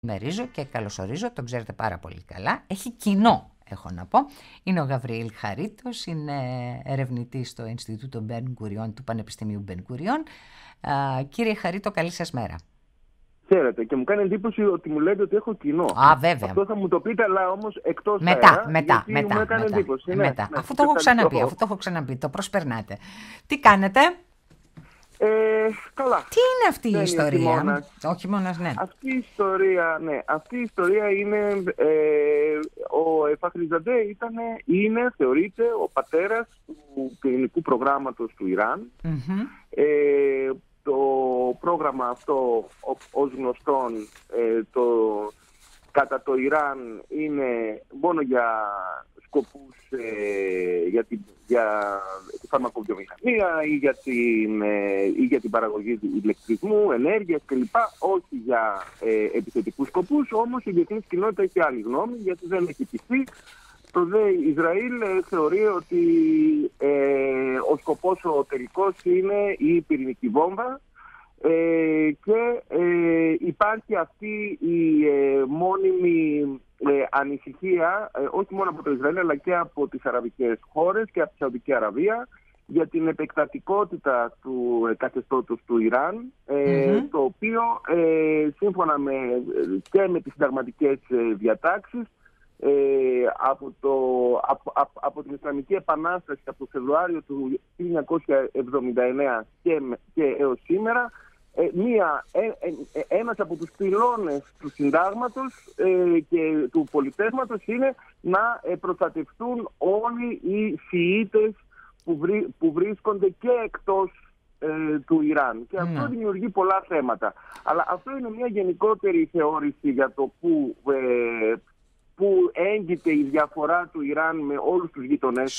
μερίζω και καλωσορίζω, τον ξέρετε πάρα πολύ καλά. Έχει κοινό, έχω να πω. Είναι ο Γαβριήλ Χαρίτος, είναι ερευνητής στο Ινστιτούτο Μπεν Κουριών του Πανεπιστημίου Μπεν Κουριών. Κύριε Χαρίτο, καλή σας μέρα. Χαίρετε και μου κάνει εντύπωση ότι μου λέτε ότι έχω κοινό. Α, βέβαια. Αυτό θα μου το πείτε, αλλά όμως εκτός μετά, αέρα, μετά, μετά, μου έκανε μετά, εντύπωση. Ναι, μετά. ναι, αφού το έχω ξαναπεί, αφού το έχω ξαναπεί, το προσπερνάτε. Τι κάνετε; Ε, καλά. Τι είναι αυτή Δεν η είναι ιστορία; χειμώνας. Ο χειμώνας, ναι. Αυτή η ιστορία, ναι, αυτή η ιστορία είναι, ε, ο Εφαχριζαντέ ήταν, είναι, θεωρείται, ο πατέρας του πυρηνικού προγράμματος του Ιράν. Μμμ. Ε, το πρόγραμμα αυτό, ο- ως γνωστόν, ε, το, κατά το Ιράν είναι μόνο για σκοπούς ε, για, την, για τη φαρμακοβιομηχανία ή για, την, ε, ή για την παραγωγή ηλεκτρισμού, ενέργειας κλπ. Όχι για ε, επιθετικούς σκοπούς, όμως η διεθνής κοινότητα έχει άλλη γνώμη γιατί δεν έχει πιστεί το ΔΕ Ισραήλ ε, θεωρεί ότι ε, ο σκοπός ο τελικός είναι η πυρηνική βόμβα ε, και ε, υπάρχει αυτή η ε, μόνιμη ε, ανησυχία ε, όχι μόνο από το Ισραήλ αλλά και από τις αραβικές χώρες και από τη Σαουδική Αραβία για την επεκτατικότητα του ε, καθεστώτος του Ιράν ε, Μμμ. το οποίο ε, σύμφωνα με, και με τις συνταγματικές ε, διατάξεις ε, από, το, από, από, από την Ισλαμική Επανάσταση από το Φεβρουάριο του 1979 και, με- και έως σήμερα ε, μία, ε, ε, ε, ένας από τους πυλώνες του συντάγματος ε, και του πολιτεύματος είναι να ε, προστατευτούν όλοι οι Σιήτες που, βρί- που βρίσκονται και εκτός ε, του Ιράν. Και αυτό Ναι. δημιουργεί πολλά θέματα. Αλλά αυτό είναι μια γενικότερη θεώρηση για το που, ε, που έγκυται η διαφορά του Ιράν με όλους τους γειτονές τους.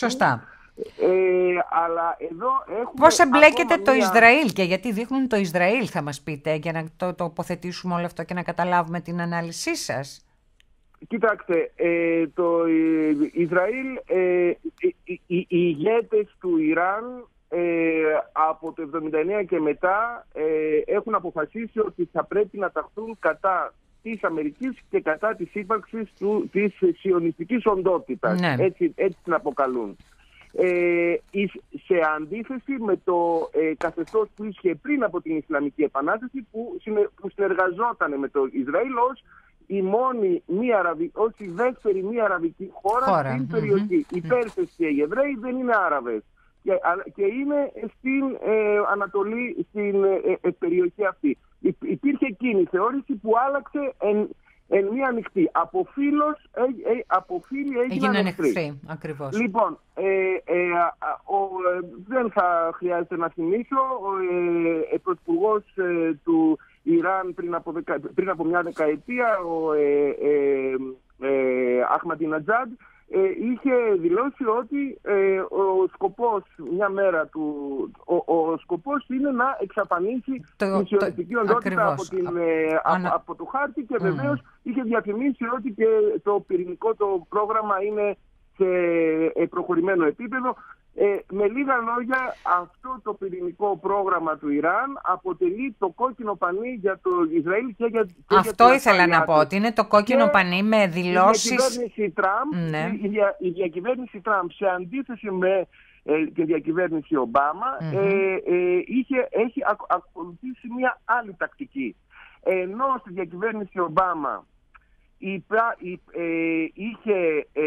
Σωστά. Ε, αλλά εδώ έχουμε Πώς εμπλέκεται ακόμα το μια- Ισραήλ και γιατί δείχνουν το Ισραήλ θα μας πείτε για να το τοποθετήσουμε όλο αυτό και να καταλάβουμε την ανάλυση σας; Κοιτάξτε, ε, το ε, Ισραήλ, ε, οι, οι, οι ηγέτες του Ιράν ε, από το 79 και μετά ε, έχουν αποφασίσει ότι θα πρέπει να ταχθούν κατά της Αμερικής και κατά της ύπαρξης του, της σιωνιστικής οντότητας. Ναι. Έτσι, έτσι την αποκαλούν. Ε, εις- σε αντίθεση με το ε, καθεστώς που ίσχυε πριν από την Ισλαμική Επανάσταση που, συνε- που συνεργαζόταν με το Ισραήλ ως η μόνη μη αραβη, ως η δεύτερη μη αραβική χώρα, Χώρα, στην μμμ. περιοχή. Οι Πέρσες και οι Εβραίοι δεν είναι Άραβες και, αλλά- και είναι στην ε, Ανατολή, στην ε, ε, περιοχή αυτή. Υ- υπήρχε εκείνη η θεώρηση που άλλαξε εν, εν μία ανοιχτή. Από φίλος, ε, ε, από φίλοι έγιναν Έγιναν εχθροί. εχθροί, ακριβώς. Λοιπόν, ε, ε, α, α, ο, ε, δεν θα χρειάζεται να θυμίσω, ο ε, ε, πρωθυπουργός, ε, του Ιράν πριν από, δεκα- πριν από μια δεκαετία, ο ε, ε, ε, Αχμαντινατζάντ, ε, είχε δηλώσει ότι ε, ο σκοπός μια μέρα του, ο, ο σκοπός είναι να εξαφανίσει Το- την σιωνιστική το- οντότητα από, ακριβώς. την, Α- ε, από, ανα- από το χάρτη και Μμμ. βεβαίως είχε διαφημίσει ότι και το πυρηνικό το πρόγραμμα είναι σε ε, προχωρημένο επίπεδο. Ε, με λίγα λόγια, αυτό το πυρηνικό πρόγραμμα του Ιράν αποτελεί το κόκκινο πανί για το Ισραήλ και για, και για Αυτό την ήθελα ασφάλειά να πω, τους. ότι είναι το κόκκινο Και πανί με Η δηλώσεις... διακυβέρνηση Τραμπ, Ναι. η, δια- η διακυβέρνηση Τραμπ σε αντίθεση με ε, τη διακυβέρνηση Ομπάμα Μμμ. ε, ε, είχε, έχει ακ- ακολουθήσει μια άλλη τακτική. Ενώ στη διακυβέρνηση Ομπάμα υπά- η- ε, είχε ε,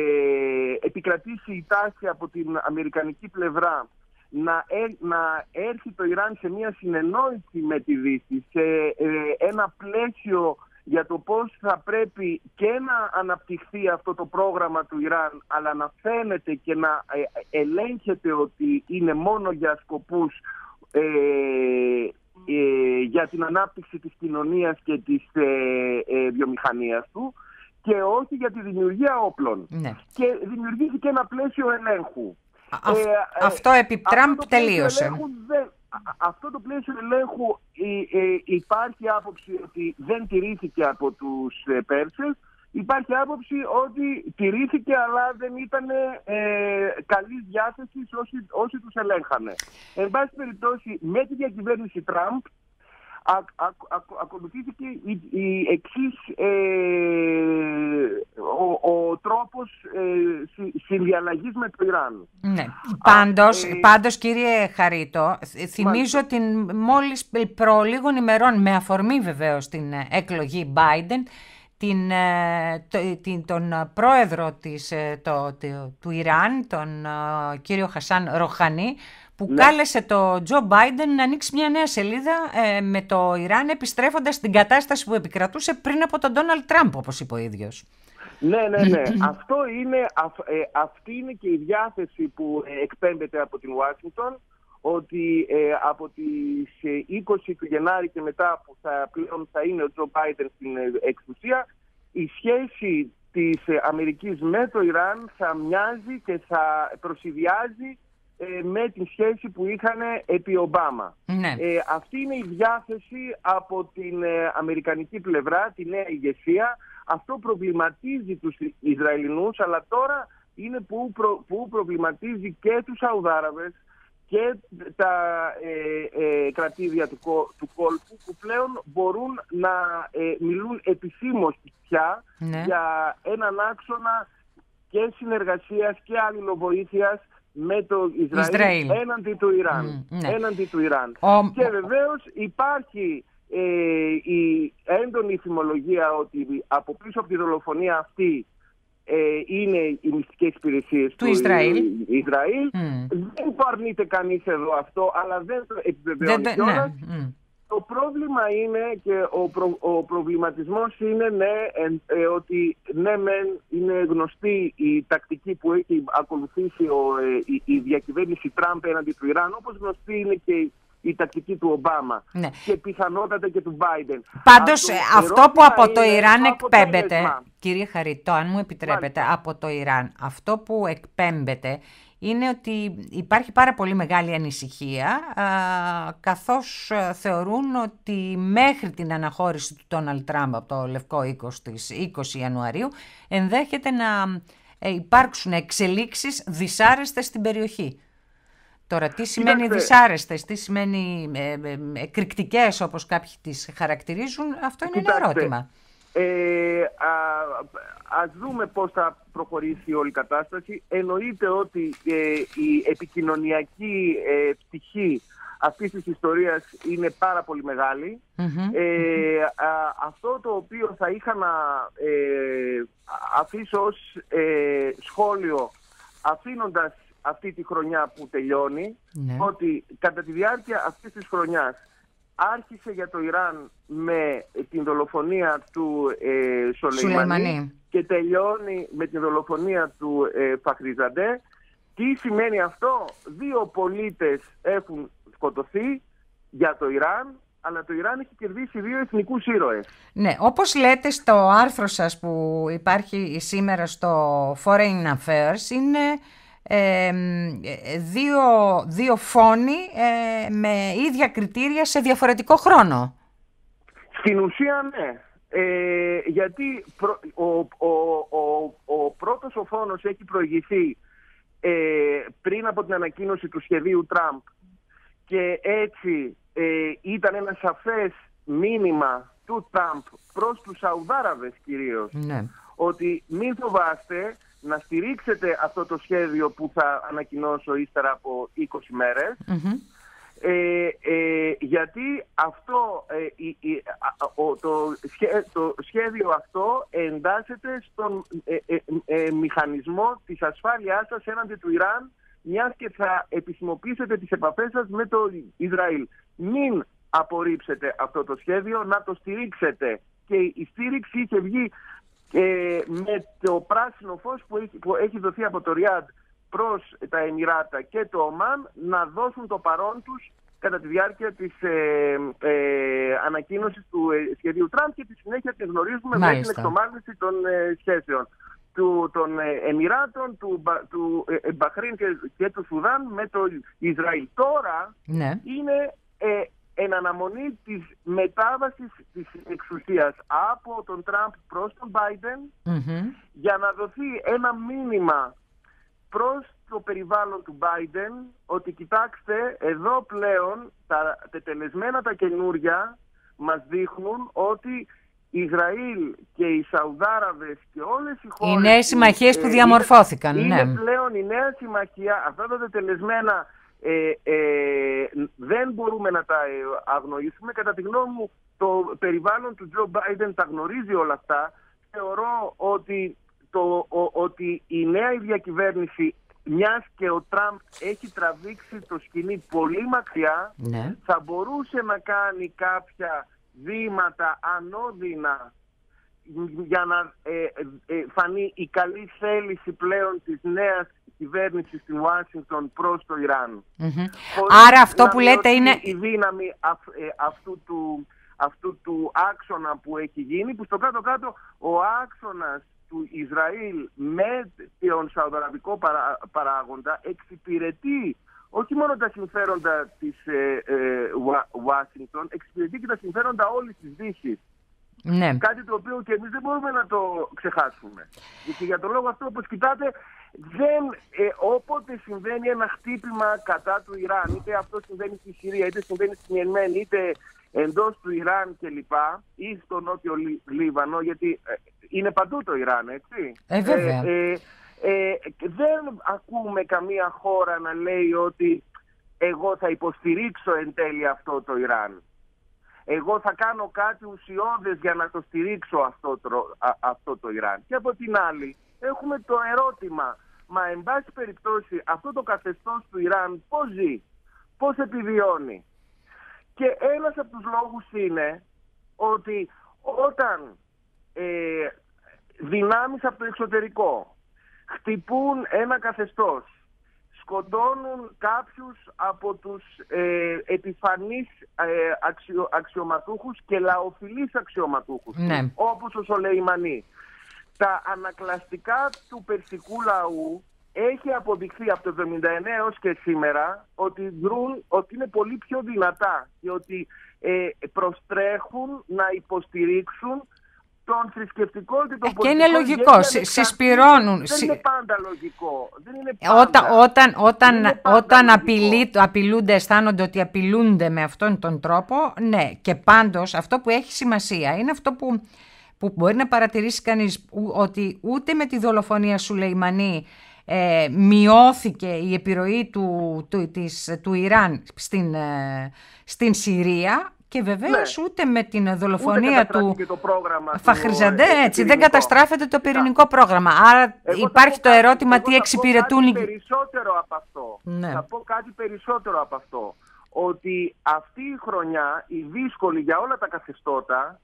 επικρατήσει η τάση από την αμερικανική πλευρά να, ε- να έρθει το Ιράν σε μια συνεννόηση με τη Δύση, σε ε, ένα πλαίσιο για το πώς θα πρέπει και να αναπτυχθεί αυτό το πρόγραμμα του Ιράν, αλλά να φαίνεται και να ε, ελέγχεται ότι είναι μόνο για σκοπούς ε, ε, για την ανάπτυξη της κοινωνίας και της ε, ε, βιομηχανίας του και όχι για τη δημιουργία όπλων. Ναι. Και δημιουργήθηκε ένα πλαίσιο ελέγχου. Α- αυ- Ε, ε, αυτό επί Τραμπ το πλαίσιο τελείωσε. ελέγχου δεν- α- αυτό το πλαίσιο ελέγχου ε, ε, υπάρχει άποψη ότι δεν τηρήθηκε από τους ε, Πέρσες. Υπάρχει άποψη ότι τηρήθηκε αλλά δεν ήταν ε, καλή διάθεση όσοι, όσοι τους ελέγχανε. Εν πάση περιπτώσει με τη διακυβέρνηση Τραμπ ακολουθήθηκε η, η εξής ε, ο, ο τρόπος ε, συνδιαλλαγής με το Ιράν. Ναι. Πάντως, ε, πάντως κύριε Χαρίτο, θυμίζω την μόλις προ λίγων ημερών με αφορμή βεβαίως την εκλογή Biden την, ε, την, τον πρόεδρο της, ε, το, του Ιράν, τον κύριο Χασάν Ροχανί, που ναι. κάλεσε το Τζο Μπάιντεν να ανοίξει μια νέα σελίδα ε, με το Ιράν επιστρέφοντας στην κατάσταση που επικρατούσε πριν από τον Ντόναλτ Τραμπ, όπως είπε ο ίδιος. Ναι, ναι, ναι. Αυτό είναι, ε, αυτή είναι και η διάθεση που ε, εκπέμπεται από την Ουάσιγκτον ότι από τις 20 του Γενάρη και μετά που θα, πλέον θα είναι ο Τζο Μπάιντεν στην εξουσία η σχέση της Αμερικής με το Ιράν θα μοιάζει και θα προσυδειάζει ε, με τη σχέση που είχαν επί Ομπάμα. Ναι. Ε, αυτή είναι η διάθεση από την ε, αμερικανική πλευρά, τη νέα ηγεσία. Αυτό προβληματίζει τους Ισραηλινούς, αλλά τώρα είναι που, που προβληματίζει και τους Σαουδάραβες και τα ε, κρατήδια του, του κόλπου που πλέον μπορούν να μιλούν επισήμως πια ναι. για έναν άξονα και συνεργασίας και αλληλοβοήθειας με το Ισραήλ, έναντι του Ιράν. Mm, έναντι του Ιράν. Και βεβαίως υπάρχει ε, η έντονη θυμολογία ότι από πίσω από τη δολοφονία αυτή ε, είναι οι μυστικές υπηρεσίες του, Ισραήλ. Ισραήλ. Δεν το αρνείται κανείς εδώ αυτό, αλλά δεν το επιβεβαιώνει κιόλας. Ναι. Το πρόβλημα είναι και ο, προ, ο προβληματισμός είναι ναι, ε, ότι ναι μεν είναι γνωστή η τακτική που έχει ακολουθήσει ο, ε, η, η, διακυβέρνηση Τραμπ έναντι του Ιράν όπως γνωστή είναι και η τακτική του Ομπάμα ναι. και πιθανότατα και του Μπάιντεν. Πάντως αυτό που από το Ιράν εκπέμπεται, κύριε Χαριτό, αν μου επιτρέπετε, από το Ιράν, αυτό που εκπέμπεται είναι ότι υπάρχει πάρα πολύ μεγάλη ανησυχία καθώς ε, θεωρούν ότι μέχρι την αναχώρηση του Τόναλτ Τραμπ από το Λευκό Οίκος στις 20 Ιανουαρίου ενδέχεται να ε, υπάρξουν εξελίξεις δυσάρεστες στην περιοχή. Τώρα, τι σημαίνει δυσάρεστες, τι σημαίνει ε, ε, εκρηκτικές όπως κάποιοι τις χαρακτηρίζουν, αυτό είναι ένα ερώτημα. Ε, α, ας δούμε πώς θα προχωρήσει όλη η κατάσταση. Εννοείται ότι ε, η επικοινωνιακή ε, πτυχή αυτής της ιστορίας είναι πάρα πολύ Ε, αυτό το οποίο θα είχα να ε, αφήσω ως ε, σχόλιο αφήνοντας αυτή τη χρονιά που τελειώνει, ναι. ότι κατά τη διάρκεια αυτής της χρονιάς άρχισε για το Ιράν με την δολοφονία του ε, Σολεϊμανί και τελειώνει με την δολοφονία του ε, Φαχριζαντέ. Τι σημαίνει αυτό; Δύο πολίτες έχουν σκοτωθεί για το Ιράν αλλά το Ιράν έχει κερδίσει δύο εθνικούς ήρωες. Ναι, όπως λέτε στο άρθρο σας που υπάρχει σήμερα στο Foreign Affairs είναι δύο, δύο φόνοι ε, με ίδια κριτήρια σε διαφορετικό χρόνο. Στην ουσία ναι. Ε, γιατί ο, ο, ο, ο πρώτος ο φόνος έχει προηγηθεί ε, πριν από την ανακοίνωση του σχεδίου Τραμπ και έτσι ήταν ένα σαφές μήνυμα του Τραμπ προς τους Σαουδάραβες κυρίως ναι. ότι μην φοβάστε να στηρίξετε αυτό το σχέδιο που θα ανακοινώσω ύστερα από 20 μερες ε, ε, γιατί αυτό, ε, το, το σχέδιο αυτό εντάσσεται στον μηχανισμό της ασφάλειάς σας έναντι του Ιράν μιας και θα επισημοποιήσετε τις επαφές σας με το Ισραήλ. Μην απορρίψετε αυτό το σχέδιο, να το στηρίξετε. Και η στήριξη είχε βγει ε, με το πράσινο φως που έχει, που έχει δοθεί από το Ριάντ προς τα Εμμυράτα και το Ομάν να δώσουν το παρόν τους κατά τη διάρκεια της ε, ε, ανακοίνωσης του ε, σχεδίου Τραμπ και τη συνέχεια τη γνωρίζουμε με την εξομάλυνση των ε, σχέσεων του, των ε, Εμμυράτων, του, του Μπαχρήν και, και, του Σουδάν με το Ισραήλ. Τώρα ναι. είναι εν αναμονή της μετάβασης της εξουσίας από τον Τραμπ προς τον Μπάιντεν για να δοθεί ένα μήνυμα προς το περιβάλλον του Μπάιντεν ότι κοιτάξτε εδώ πλέον τα τετελεσμένα τα καινούρια μας δείχνουν ότι Ισραήλ και οι Σαουδάραβες και όλες οι χώρες... Οι νέες συμμαχίες που, διαμορφώθηκαν, είναι, ναι. Είναι πλέον η νέα συμμαχία, αυτά τα τελεσμένα ε, ε, δεν μπορούμε να τα ε, αγνοήσουμε. Κατά τη γνώμη μου, το περιβάλλον του Τζο Μπάιντεν τα γνωρίζει όλα αυτά. Θεωρώ ότι, το, ότι η νέα διακυβέρνηση μιας και ο Τραμπ έχει τραβήξει το σκηνή πολύ μακριά, ναι. θα μπορούσε να κάνει κάποια βήματα ανώδυνα για να ε, ε, φανεί η καλή θέληση πλέον της νέας κυβέρνησης στην Ουάσιγκτον προς το ιραν Άρα αυτό που λέτε είναι... Η δύναμη ε, αυτού, του, αυτού του άξονα που έχει γίνει, που στο κάτω-κάτω ο άξονας του Ισραήλ με τον Σαουδαραβικό παράγοντα εξυπηρετεί όχι μόνο τα συμφέροντα της ε, ε, Ουάσιγκτον, εξυπηρετεί και τα συμφέροντα όλης της Δύσης. Ναι. Κάτι το οποίο και εμείς δεν μπορούμε να το ξεχάσουμε. Γιατί για τον λόγο αυτό, όπως κοιτάτε, δεν, ε, όποτε συμβαίνει ένα χτύπημα κατά του Ιράν, είτε αυτό συμβαίνει στη Συρία, είτε συμβαίνει στην Ιεμένη, είτε εντός του Ιράν κλπ. ή στο νότιο Λίβανο, γιατί ε, είναι παντού το Ιράν, έτσι. Ε, βέβαια. Ε, ε, δεν ακούμε καμία χώρα να λέει ότι εγώ θα υποστηρίξω εν τέλει αυτό το Ιράν. Εγώ θα κάνω κάτι ουσιώδες για να το στηρίξω αυτό το, αυτό το Ιράν. Και από την άλλη έχουμε το ερώτημα, μα εν πάση περιπτώσει αυτό το καθεστώς του Ιράν πώς ζει, πώς επιβιώνει. Και ένας από τους λόγους είναι ότι όταν ε, δυνάμεις από το εξωτερικό χτυπούν ένα καθεστώς, σκοτώνουν κάποιους από τους ε, επιφανείς ε, αξιο, αξιωματούχους και λαοφιλείς αξιωματούχους, ναι. όπως ο Σολεϊμανί. Τα ανακλαστικά του περσικού λαού έχει αποδειχθεί από το 1979 έως και σήμερα ότι, δρούν, ότι είναι πολύ πιο δυνατά και ότι ε, προστρέχουν να υποστηρίξουν τον θρησκευτικό και τον ε, Και είναι λογικό, συσπηρώνουν. Δεν είναι πάντα λογικό. Δεν είναι πάντα. Όταν, όταν, όταν, όταν απειλεί, απειλούνται, αισθάνονται ότι απειλούνται με αυτόν τον τρόπο, ναι. Και πάντως αυτό που έχει σημασία είναι αυτό που, που μπορεί να παρατηρήσει κανείς, ότι ούτε με τη δολοφονία σου Λεϊμανή ε, μειώθηκε η επιρροή του, του, της, του Ιράν στην, ε, στην Συρία και βεβαίως ναι. ούτε με την δολοφονία του Φαχριζαντέ, έτσι, δεν καταστράφεται το πυρηνικό πρόγραμμα. Άρα υπάρχει το ερώτημα τι εξυπηρετούν οι... περισσότερο από αυτό. Ναι. Θα πω κάτι περισσότερο από αυτό. Ότι αυτή η χρονιά, η δύσκολη για όλα τα καθεστώτα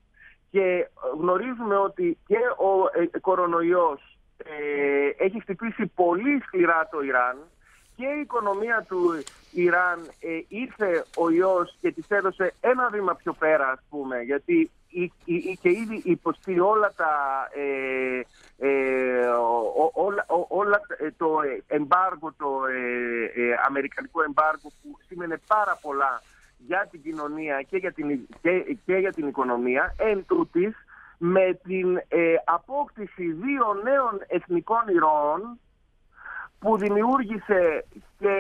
και γνωρίζουμε ότι και ο ε, κορονοϊός ε, έχει χτυπήσει πολύ σκληρά το Ιράν και η οικονομία του Ιράν ε, ήρθε ο ιός και της έδωσε ένα βήμα πιο πέρα ας πούμε γιατί και ήδη υποστεί όλα τα ε, ε, όλα, όλα ε, το εμπάργο το ε, αμερικανικό εμπάργο που σήμαινε πάρα πολλά για την κοινωνία και για την, και, και για την οικονομία εν τούτης, με την απόκτηση δύο νέων εθνικών ηρώων που δημιούργησε και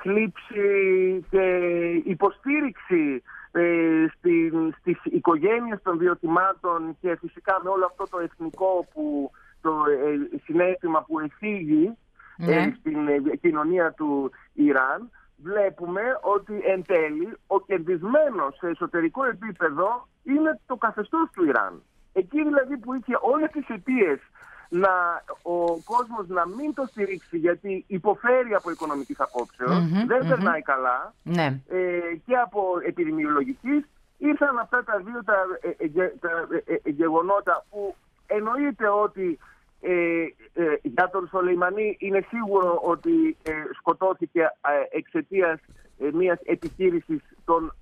θλίψη και υποστήριξη ε, στην, στις οικογένειες των δύο θυμάτων και φυσικά με όλο αυτό το εθνικό που το ε, συνέστημα που εφήγει ε, ναι. στην ε, κοινωνία του Ιράν βλέπουμε ότι εν τέλει ο κερδισμένος σε εσωτερικό επίπεδο είναι το καθεστώς του Ιράν. Εκεί δηλαδή που είχε όλες τις αιτίες να, ο κόσμος να μην το στηρίξει γιατί υποφέρει από οικονομικής δεν περνάει καλά ναι. ε, και από επιδημιολογικής ήρθαν αυτά τα δύο τα, ε, ε, τα γεγονότα που εννοείται ότι για τον Σολεϊμανί είναι σίγουρο ότι σκοτώθηκε εξαιτίας μιας επιχείρησης των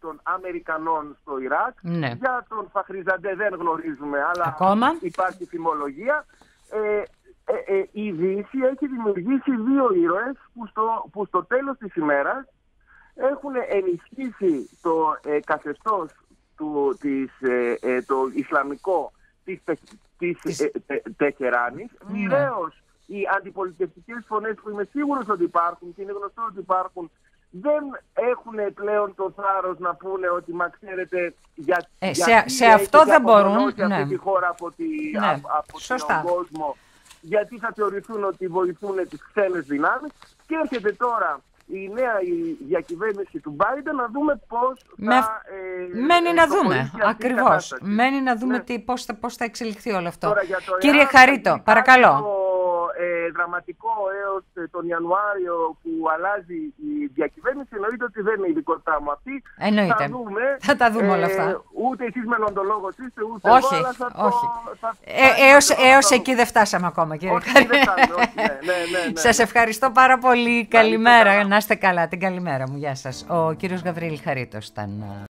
των Αμερικανών στο Ιράκ. Ναι. Για τον Φαχριζαντέ δεν γνωρίζουμε, αλλά Ακόμα. υπάρχει θυμολογία. Ε, ε, ε, η Δύση έχει δημιουργήσει δύο ήρωες που στο, που στο τέλος της ημέρας έχουν ενισχύσει το ε, καθεστώς του, της, ε, το Ισλαμικό της, της ε, Τεχεράνης. Ναι. οι αντιπολιτευτικές φωνές που είμαι σίγουρος ότι υπάρχουν και είναι γνωστό ότι υπάρχουν δεν έχουν πλέον το θάρρος να πούνε ότι μα ξέρετε για, ε, σε, σε αυτό δεν μπορούν ναι. αυτή τη χώρα από, τη, ναι. από τον κόσμο γιατί θα θεωρηθούν ότι βοηθούν τις ξένες δυνάμεις και έρχεται τώρα η νέα η διακυβέρνηση του Biden να δούμε πώς θα... Ε, μένει να δούμε, ακριβώς. Μένει να δούμε ναι. τι, πώς, θα, πώς θα εξελιχθεί όλο αυτό. Κύριε Χαρίτο, παρακαλώ ε, δραματικό έως ε, τον Ιανουάριο που αλλάζει η διακυβέρνηση, εννοείται ότι δεν είναι η ειδικότητά μου αυτή. Εννοείται. Θα, δούμε, θα τα δούμε όλα αυτά. Ε, ούτε εσείς μελλοντολόγος είστε, ούτε όχι, εγώ, αλλά θα όχι. Το, θα, ε, έως, έως εκεί δεν φτάσαμε ακόμα, κύριε Καρή. Ναι, ναι, ναι, ναι, Σας ευχαριστώ πάρα πολύ. Καλημέρα. Να είστε καλά. Την καλημέρα μου. Γεια σας. Ο κύριος Γαβρίλ Χαρίτος ήταν...